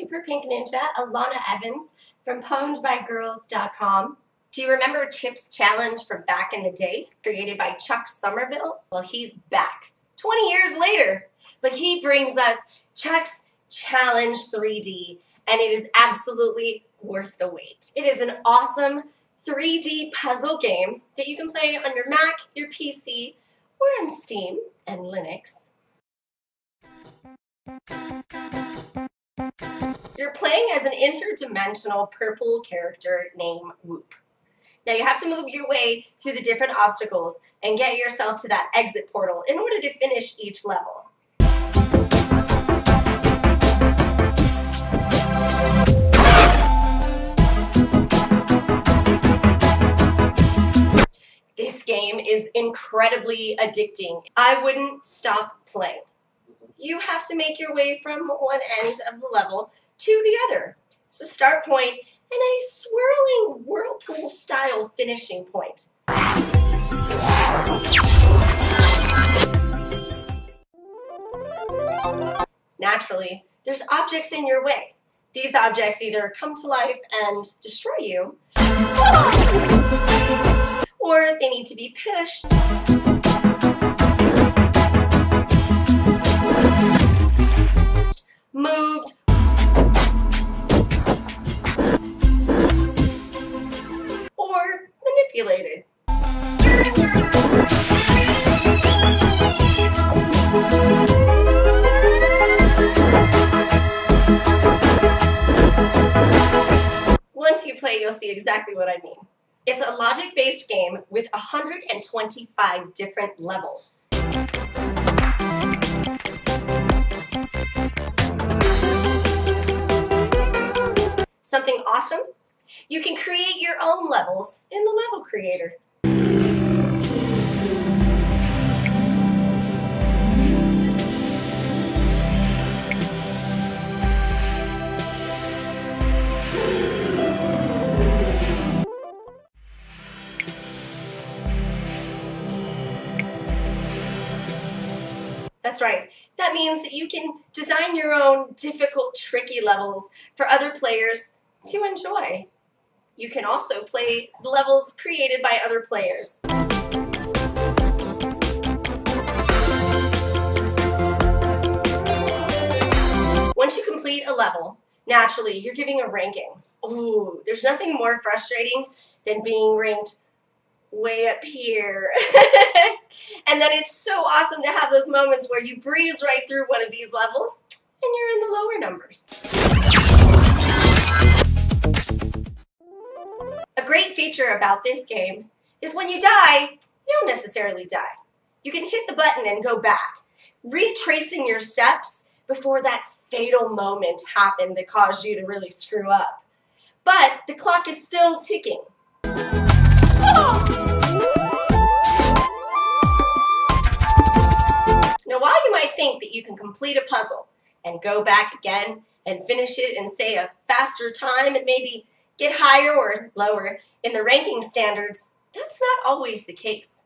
Super Pink Ninja, Alana Evans from PwnedByGirls.com. Do you remember Chip's challenge from back in the day, created by Chuck Sommerville? Well, he's back 20 years later, but he brings us Chuck's Challenge 3D, and it is absolutely worth the wait. It is an awesome 3D puzzle game that you can play on your Mac, your PC, or on Steam and Linux. You're playing as an interdimensional purple character named Whoop. Now you have to move your way through the different obstacles and get yourself to that exit portal in order to finish each level. This game is incredibly addicting. I wouldn't stop playing. You have to make your way from one end of the level to the other. So start point and a swirling whirlpool style finishing point. Naturally, there's objects in your way. These objects either come to life and destroy you, or they need to be pushed. Manipulated. Once you play, you'll see exactly what I mean. It's a logic-based game with 125 different levels. Something awesome? You can create your own levels in the Level Creator. That's right. That means that you can design your own difficult, tricky levels for other players to enjoy. You can also play levels created by other players. Once you complete a level, naturally, you're giving a ranking. Ooh, there's nothing more frustrating than being ranked way up here. and then it's so awesome to have those moments where you breeze right through one of these levels and you're in the lower numbers. Great feature about this game is when you die, you don't necessarily die. You can hit the button and go back, retracing your steps before that fatal moment happened that caused you to really screw up. But the clock is still ticking. Now, while you might think that you can complete a puzzle and go back again and finish it and say, a faster time and maybe get higher or lower in the ranking standards, that's not always the case.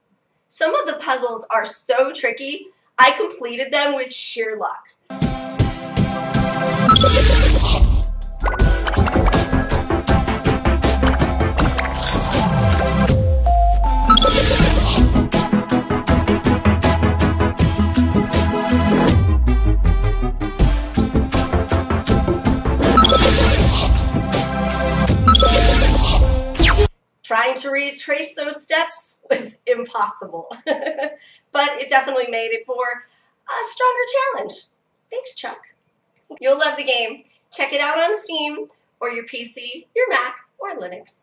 Some of the puzzles are so tricky, I completed them with sheer luck. Trying to retrace those steps was impossible, but it definitely made it for a stronger challenge. Thanks, Chuck. You'll love the game. Check it out on Steam or your PC, your Mac, or Linux.